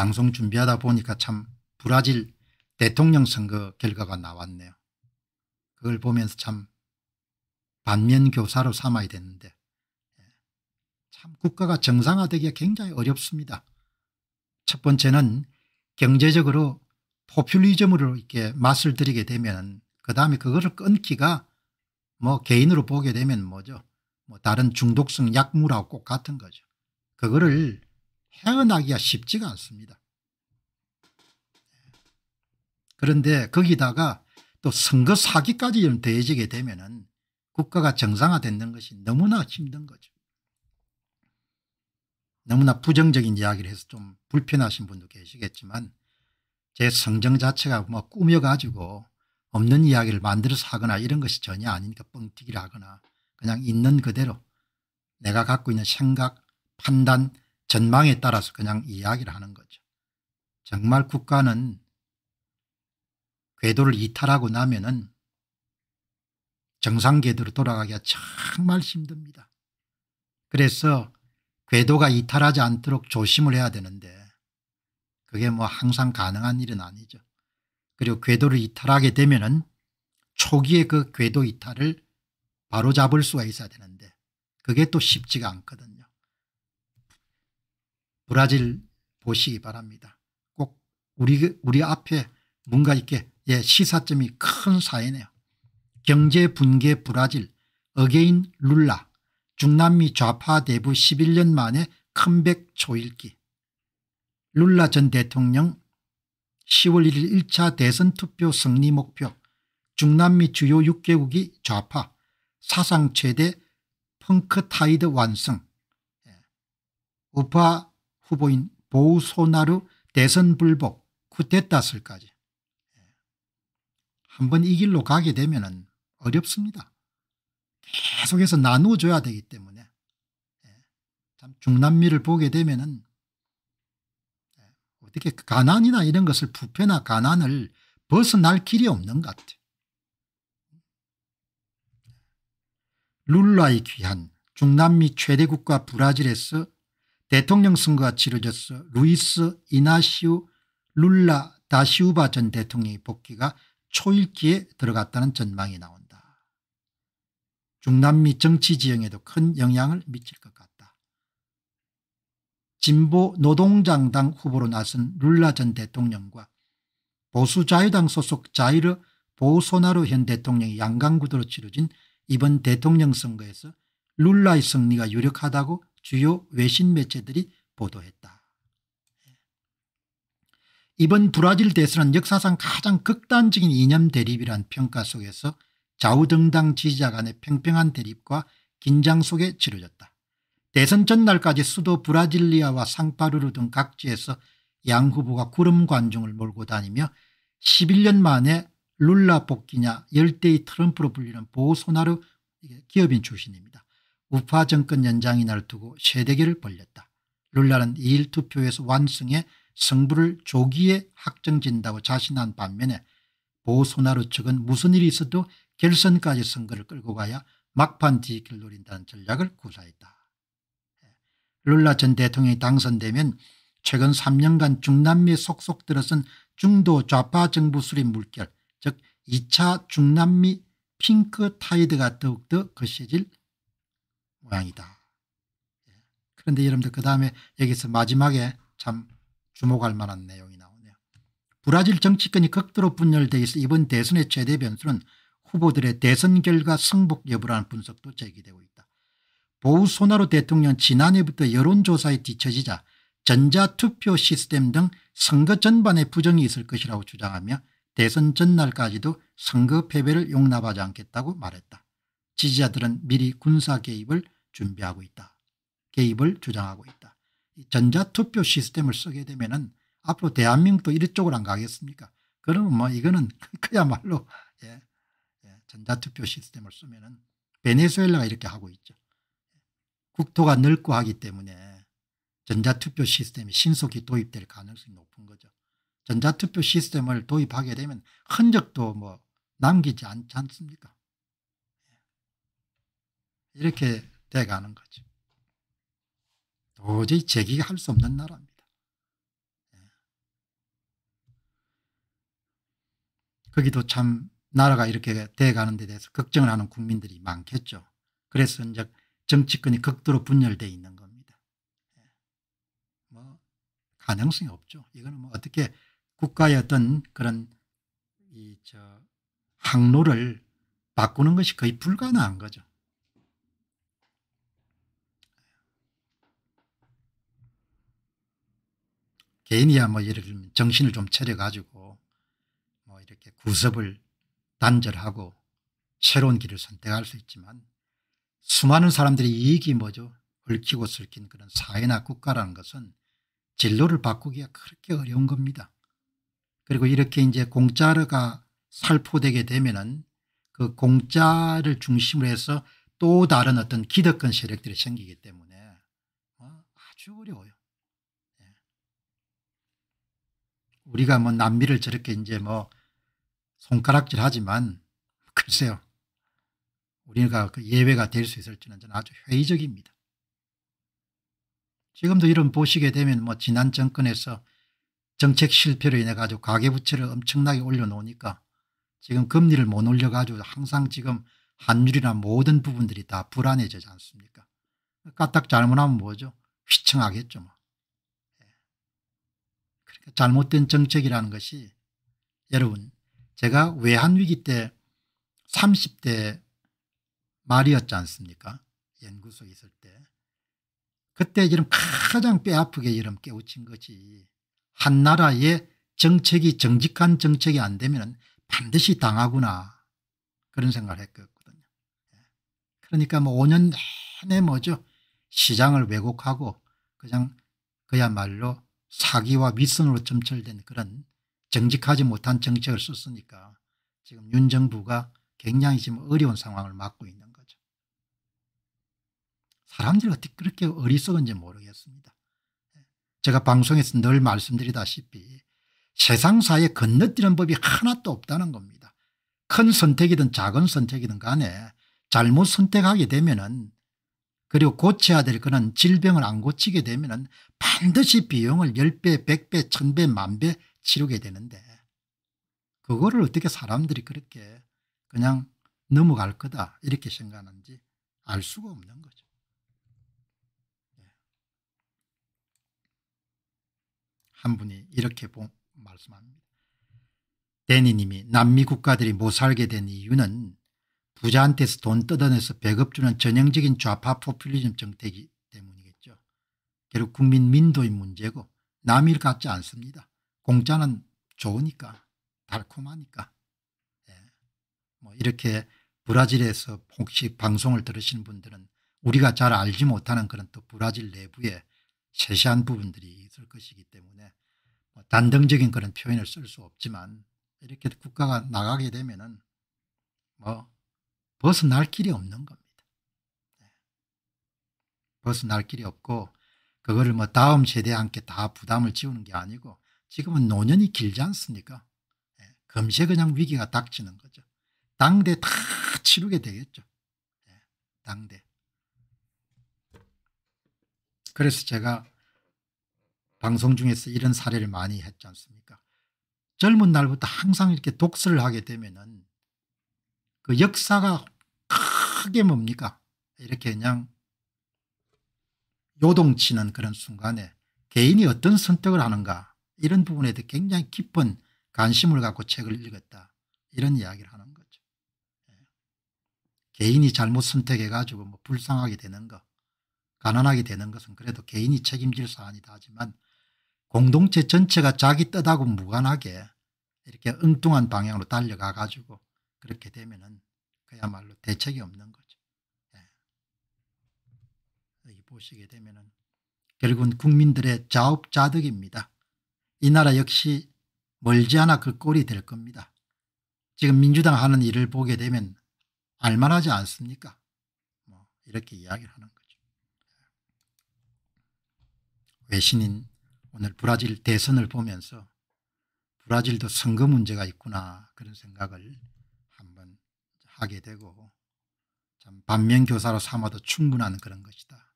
방송 준비하다 보니까 참 브라질 대통령 선거 결과가 나왔네요. 그걸 보면서 참 반면 교사로 삼아야 되는데 예. 참 국가가 정상화되기가 굉장히 어렵습니다. 첫 번째는 경제적으로 포퓰리즘으로 이렇게 맛을 들이게 되면 그 다음에 그거를 끊기가 뭐 개인으로 보게 되면 뭐죠. 뭐 다른 중독성 약물하고 꼭 같은 거죠. 그거를 헤어나기가 쉽지가 않습니다. 그런데 거기다가 또 선거 사기까지 더해지게 되면 은 국가가 정상화되는 것이 너무나 힘든 거죠. 너무나 부정적인 이야기를 해서 좀 불편하신 분도 계시겠지만 제 성정 자체가 뭐 꾸며가지고 없는 이야기를 만들어서 하거나 이런 것이 전혀 아니니까 뻥튀기를 하거나 그냥 있는 그대로 내가 갖고 있는 생각 판단 전망에 따라서 그냥 이야기를 하는 거죠. 정말 국가는 궤도를 이탈하고 나면은 정상 궤도로 돌아가기가 정말 힘듭니다. 그래서 궤도가 이탈하지 않도록 조심을 해야 되는데 그게 뭐 항상 가능한 일은 아니죠. 그리고 궤도를 이탈하게 되면은 초기에 그 궤도 이탈을 바로 잡을 수가 있어야 되는데 그게 또 쉽지가 않거든요. 브라질 보시기 바랍니다. 꼭 우리 우리 앞에 뭔가 이렇게 예, 시사점이 큰 사회네요. 경제 붕괴 브라질 again 룰라 중남미 좌파 대부 11년 만에 컴백 초읽기 룰라 전 대통령 10월 1일 1차 대선 투표 승리 목표 중남미 주요 6개국이 좌파 사상 최대 펑크타이드 완성 예. 우파 후보인 보우소나루 대선 불복 쿠데타설까지 예. 한번 이 길로 가게 되면 어렵습니다. 계속해서 나누어줘야 되기 때문에 예. 참 중남미를 보게 되면 어떻게 가난이나 이런 것을 부패나 가난을 벗어날 길이 없는 것 같아요. 룰라의 귀한 중남미 최대 국가 브라질에서 대통령 선거가 치러져서 루이스 이나시우 룰라 다시우바 전 대통령의 복귀가 초일기에 들어갔다는 전망이 나온다. 중남미 정치 지형에도 큰 영향을 미칠 것 같다. 진보 노동장당 후보로 나선 룰라 전 대통령과 보수 자유당 소속 자이르 보소나루 현 대통령이 양강구도로 치러진 이번 대통령 선거에서 룰라의 승리가 유력하다고 주요 외신 매체들이 보도했다. 이번 브라질 대선은 역사상 가장 극단적인 이념 대립이란 평가 속에서 좌우정당 지지자 간의 평평한 대립과 긴장 속에 치러졌다. 대선 전날까지 수도 브라질리아와 상파루르 등 각지에서 양 후보가 구름 관중을 몰고 다니며 11년 만에 룰라 복귀냐 열대의 트럼프로 불리는 보소나루 기업인 출신입니다. 우파 정권 연장이 날 두고 세대결을 벌렸다. 룰라는 2일 투표에서 완승해 승부를 조기에 확정진다고 자신한 반면에 보소나루 측은 무슨 일이 있어도 결선까지 선거를 끌고 가야 막판 뒤길 노린다는 전략을 구사했다. 룰라 전 대통령이 당선되면 최근 3년간 중남미에 속속 들어선 중도 좌파 정부 수립 물결 즉 2차 중남미 핑크 타이드가 더욱더 거세질 모양이다. 예. 그런데 여러분들 그 다음에 여기서 마지막에 참 주목할 만한 내용이 나오네요. 브라질 정치권이 극도로 분열돼 있어 이번 대선의 최대 변수는 후보들의 대선 결과 승복 여부라는 분석도 제기되고 있다. 보우소나루 대통령 지난해부터 여론조사에 뒤처지자 전자투표 시스템 등 선거 전반에 부정이 있을 것이라고 주장하며 대선 전날까지도 선거 패배를 용납하지 않겠다고 말했다. 지지자들은 미리 군사 개입을 준비하고 있다. 개입을 주장하고 있다. 전자투표 시스템을 쓰게 되면 은 앞으로 대한민국도 이쪽으로 안 가겠습니까 그러면 뭐 이거는 그야말로 예, 예, 전자투표 시스템을 쓰면 은 베네수엘라가 이렇게 하고 있죠. 국토가 넓고 하기 때문에 전자투표 시스템이 신속히 도입될 가능성이 높은 거죠. 전자투표 시스템을 도입하게 되면 흔적도 뭐 남기지 않지 않습니까 이렇게 돼가는 거죠. 도저히 제기가 할 수 없는 나라입니다. 예. 거기도 참 나라가 이렇게 돼가는 데 대해서 걱정을 하는 국민들이 많겠죠. 그래서 이제 정치권이 극도로 분열돼 있는 겁니다. 예. 뭐 가능성이 없죠. 이거는 뭐 어떻게 국가의 어떤 그런 이 저 항로를 바꾸는 것이 거의 불가능한 거죠. 개인이야 뭐 예를 들면 정신을 좀 차려 가지고 뭐 이렇게 구습을 단절하고 새로운 길을 선택할 수 있지만 수많은 사람들이 이익이 뭐죠 얽히고 설킨 그런 사회나 국가라는 것은 진로를 바꾸기가 그렇게 어려운 겁니다. 그리고 이렇게 이제 공짜가 살포되게 되면은 그 공짜를 중심으로 해서 또 다른 어떤 기득권 세력들이 생기기 때문에 어, 아주 어려워요. 우리가 뭐 남미를 저렇게 이제 뭐 손가락질 하지만 글쎄요. 우리가 그 예외가 될 수 있을지는 저는 아주 회의적입니다. 지금도 이런 보시게 되면 뭐 지난 정권에서 정책 실패로 인해 가지고 가계부채를 엄청나게 올려놓으니까 지금 금리를 못 올려가지고 항상 지금 환율이나 모든 부분들이 다 불안해지지 않습니까 까딱 잘못하면 뭐죠 휘청하겠죠 뭐. 잘못된 정책이라는 것이 여러분 제가 외환위기 때 30대 말이었지 않습니까 연구소에 있을 때 그때 이런 가장 뼈아프게 이름 깨우친 것이 한 나라의 정책이 정직한 정책이 안 되면 반드시 당하구나 그런 생각을 했거든요. 예. 그러니까 뭐 5년 내내 뭐죠 시장을 왜곡하고 그냥 그야말로 사기와 윗선으로 점철된 그런 정직하지 못한 정책을 썼으니까 지금 윤 정부가 굉장히 지금 어려운 상황을 맞고 있는 거죠. 사람들이 어떻게 그렇게 어리석은지 모르겠습니다. 제가 방송에서 늘 말씀드리다시피 세상사에 건너뛰는 법이 하나도 없다는 겁니다. 큰 선택이든 작은 선택이든 간에 잘못 선택하게 되면 그리고 고쳐야 될 그런 질병을 안 고치게 되면 반드시 비용을 10배 100배 1000배 만배 치르게 되는데 그거를 어떻게 사람들이 그렇게 그냥 넘어갈 거다 이렇게 생각하는지 알 수가 없는 거죠. 예. 한 분이 이렇게 말씀합니다. 데니님이 남미 국가들이 못 살게 된 이유는 부자한테서 돈 뜯어내서 배급 주는 전형적인 좌파 포퓰리즘 정책이. 결국 국민 민도의 문제고 남일 같지 않습니다. 공짜는 좋으니까 달콤하니까. 예. 뭐 이렇게 브라질에서 혹시 방송을 들으시는 분들은 우리가 잘 알지 못하는 그런 또 브라질 내부에 세세한 부분들이 있을 것이기 때문에 뭐 단정적인 그런 표현을 쓸 수 없지만 이렇게 국가가 나가게 되면은 뭐 벗어날 길이 없는 겁니다. 네. 벗어날 길이 없고 그거를 뭐 다음 세대에 함께 다 부담을 지우는 게 아니고 지금은 노년이 길지 않습니까 네. 금세 그냥 위기가 닥치는 거죠. 당대 다 치르게 되겠죠. 네. 당대. 그래서 제가 방송 중에서 이런 사례를 많이 했지 않습니까 젊은 날부터 항상 이렇게 독서를 하게 되면은 그 역사가 크게 뭡니까 이렇게 그냥 요동치는 그런 순간에 개인이 어떤 선택을 하는가 이런 부분에 대해 굉장히 깊은 관심을 갖고 책을 읽었다 이런 이야기를 하는 거죠. 예. 개인이 잘못 선택해 가지고 뭐 불쌍하게 되는 것 가난하게 되는 것은 그래도 개인이 책임질 사안이다 하지만 공동체 전체가 자기 뜻하고 무관하게 이렇게 엉뚱한 방향으로 달려가 가지고 그렇게 되면 은 그야말로 대책이 없는 거죠. 보시게 되면은 결국은 국민들의 자업자득입니다. 이 나라 역시 멀지 않아 그 꼴이 될 겁니다. 지금 민주당 하는 일을 보게 되면 알만하지 않습니까? 뭐 이렇게 이야기를 하는 거죠. 외신인 오늘 브라질 대선을 보면서 브라질도 선거 문제가 있구나 그런 생각을 한번 하게 되고 참 반면교사로 삼아도 충분한 그런 것이다